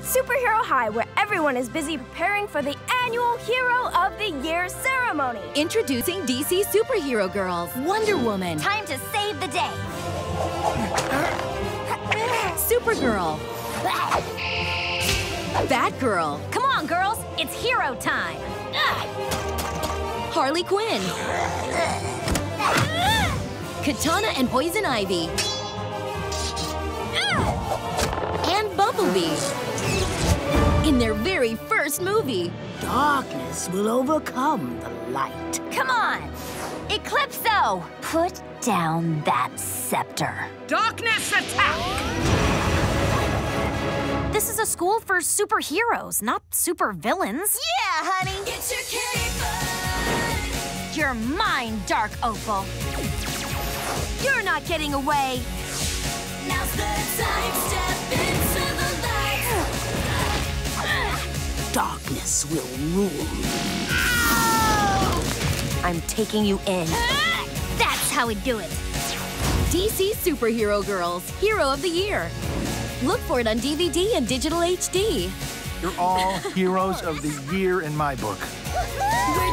at Superhero High, where everyone is busy preparing for the annual Hero of the Year ceremony. Introducing DC Superhero Girls, Wonder Woman, Time to save the day. Supergirl, Batgirl, Come on, girls. It's hero time. Harley Quinn, Katana and Poison Ivy, Bumblebee. In their very first movie, Darkness will overcome the light. Come on. Eclipso, put down that scepter. Darkness attack! This is a school for superheroes, not supervillains. Yeah, honey. Get your cape on. You're mine, Dark Opal. You're not getting away. Darkness will rule. I'm taking you in. That's how we do it. DC Superhero Girls, Hero of the Year. Look for it on DVD and digital HD. You're all heroes of the year in my book. We're